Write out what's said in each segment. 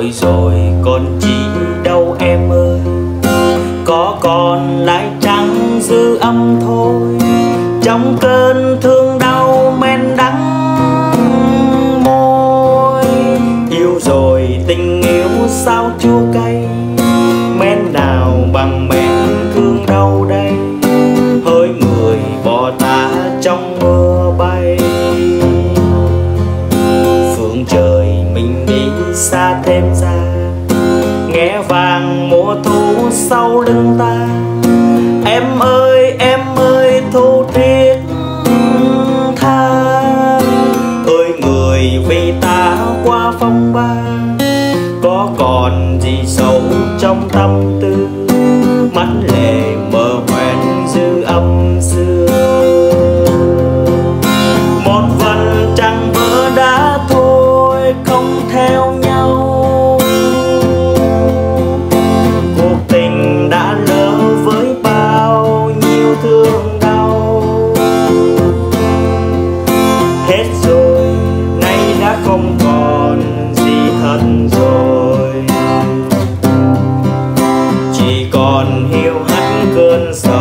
Thôi rồi còn chi đâu em ơi? Có còn lại trắng dư âm thôi, Trong cơn thương đau men đắng môi. Yêu rồi tình yêu sao chua cay? Xa thêm xa. Nghe vàng mùa thu sau lưng ta. Em ơi em ơi, thu thiết tha. Ơi người, vì ta qua phong ba. Có còn gì sâu trong tâm tư? Mắt lệ mờ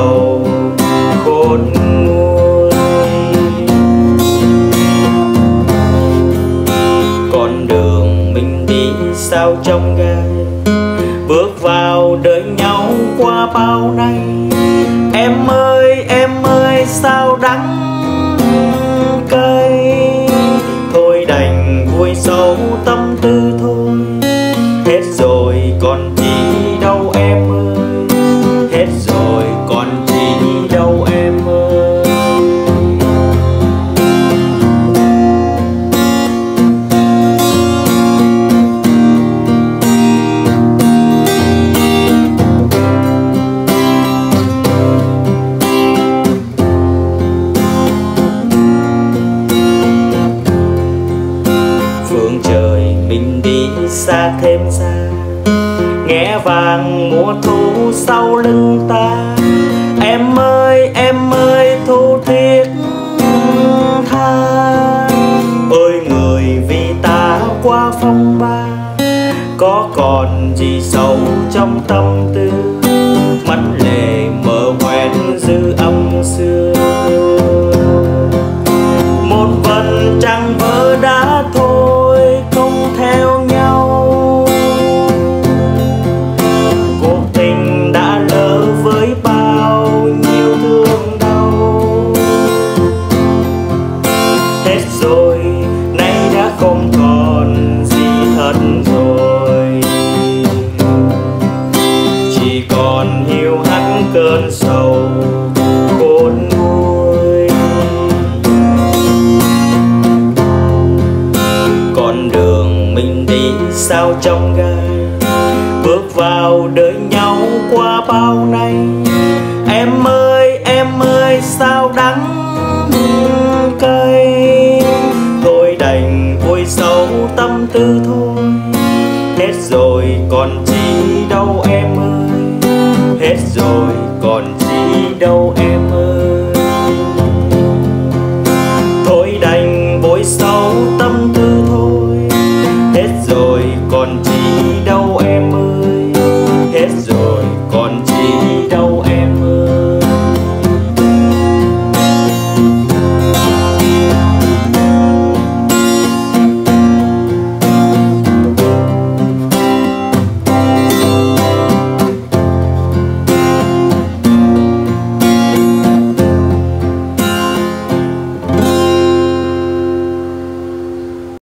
sầu khôn nguôi. Con đường mình đi sao trong gai bước vào đời nhau qua bao nay? Em ơi em ơi, sao đắng cay? Thôi đành vui sâu tâm tư thôi. Hết rồi, còn chi đâu em. Xa thêm xa. Nghe vàng mùa thu sau lưng ta. Em ơi em ơi, thu thiết tha. Ơi người vì ta qua phong ba, có còn gì sâu trong tâm tư? Mắt lệ mờ hoen dư âm xưa. Hết rồi, nay đã không còn gì thật rồi. Chỉ còn hiu hắt cơn sầu khôn nguôi con đường mình đi sao trong gai bước vào đời nhau qua bao nay? Em ơi em ơi, sao đắng rồi còn chi đâu em ơi? Hết rồi còn chi đâu em